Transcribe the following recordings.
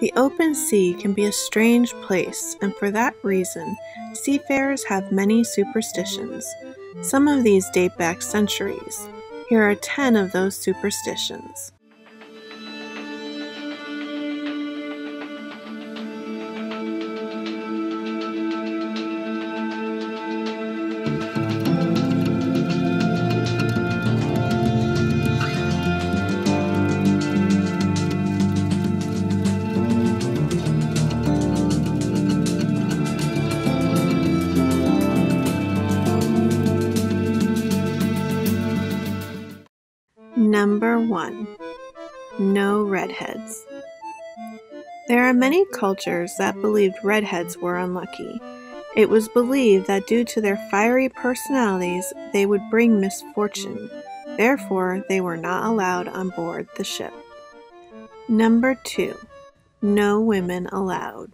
The open sea can be a strange place, and for that reason, seafarers have many superstitions. Some of these date back centuries. Here are 10 of those superstitions. Number 1 No Redheads. There are many cultures that believed redheads were unlucky. It was believed that due to their fiery personalities, they would bring misfortune. Therefore, they were not allowed on board the ship. Number 2 No Women Allowed.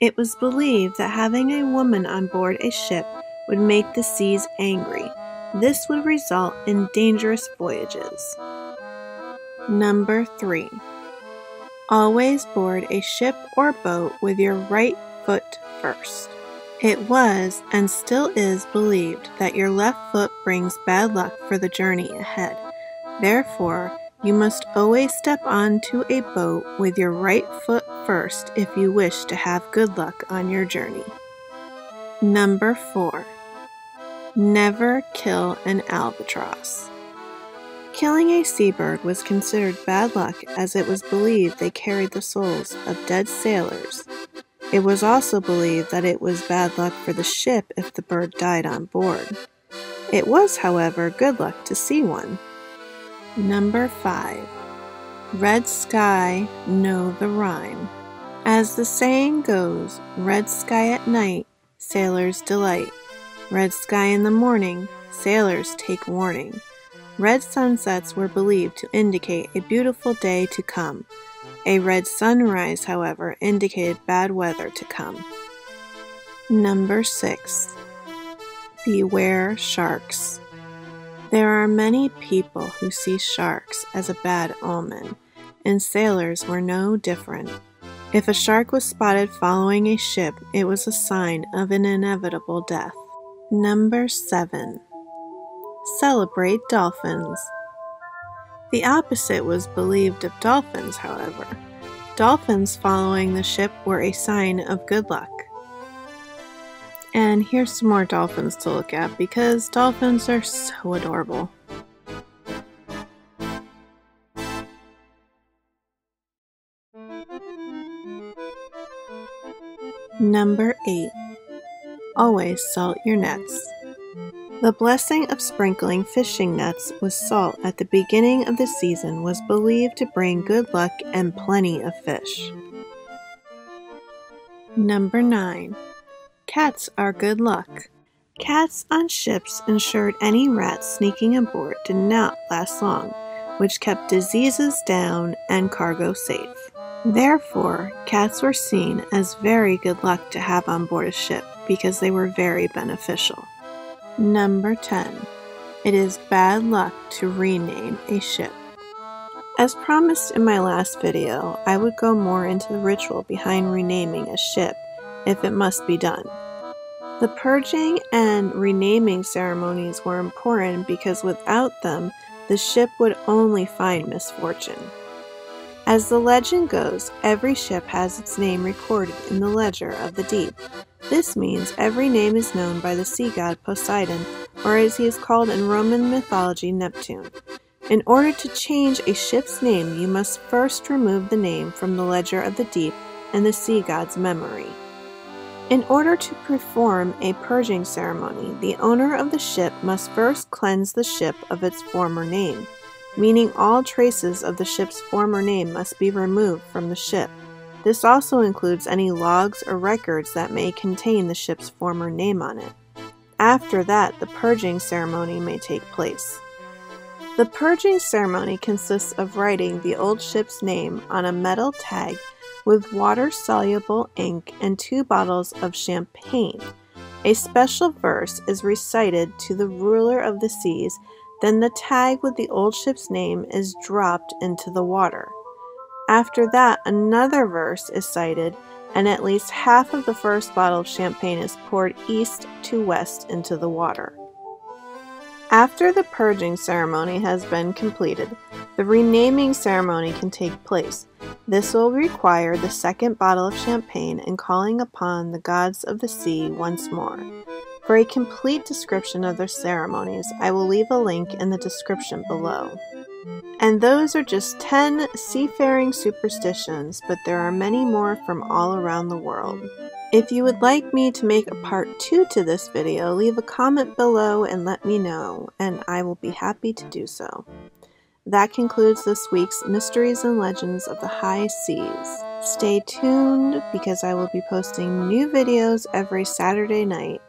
It was believed that having a woman on board a ship would make the seas angry this would result in dangerous voyages. Number 3. Always board a ship or boat with your right foot first. It was and still is believed that your left foot brings bad luck for the journey ahead. Therefore, you must always step onto a boat with your right foot first if you wish to have good luck on your journey. Number 4. Never kill an albatross. Killing a seabird was considered bad luck as it was believed they carried the souls of dead sailors. It was also believed that it was bad luck for the ship if the bird died on board. It was, however, good luck to see one. Number 5. Red sky, know the rhyme. As the saying goes, red sky at night, sailors delight. Red sky in the morning, sailors take warning. Red sunsets were believed to indicate a beautiful day to come. A red sunrise, however, indicated bad weather to come. Number 6. Beware sharks. There are many people who see sharks as a bad omen, and sailors were no different. If a shark was spotted following a ship, it was a sign of an inevitable death. Number 7. Celebrate dolphins. The opposite was believed of dolphins, however. Dolphins following the ship were a sign of good luck. And here's some more dolphins to look at because dolphins are so adorable. Number 8 Always salt your nets. The blessing of sprinkling fishing nets with salt at the beginning of the season was believed to bring good luck and plenty of fish. Number 9. Cats are good luck. Cats on ships ensured any rats sneaking aboard did not last long, which kept diseases down and cargo safe. Therefore, cats were seen as very good luck to have on board a ship because they were very beneficial. Number 10. It is bad luck to rename a ship. As promised in my last video, I would go more into the ritual behind renaming a ship if it must be done. The purging and renaming ceremonies were important because without them, the ship would only find misfortune. As the legend goes, every ship has its name recorded in the ledger of the deep, this means every name is known by the sea god Poseidon, or as he is called in Roman mythology, Neptune. In order to change a ship's name, you must first remove the name from the ledger of the deep and the sea god's memory. In order to perform a purging ceremony, the owner of the ship must first cleanse the ship of its former name, meaning all traces of the ship's former name must be removed from the ship. This also includes any logs or records that may contain the ship's former name on it. After that, the purging ceremony may take place. The purging ceremony consists of writing the old ship's name on a metal tag with water soluble ink and two bottles of champagne. A special verse is recited to the ruler of the seas, then the tag with the old ship's name is dropped into the water. After that, another verse is cited, and at least half of the first bottle of champagne is poured east to west into the water. After the purging ceremony has been completed, the renaming ceremony can take place. This will require the second bottle of champagne and calling upon the gods of the sea once more. For a complete description of their ceremonies, I will leave a link in the description below. And those are just 10 seafaring superstitions, but there are many more from all around the world. If you would like me to make a part 2 to this video, leave a comment below and let me know, and I will be happy to do so. That concludes this week's Mysteries and Legends of the High Seas. Stay tuned because I will be posting new videos every Saturday night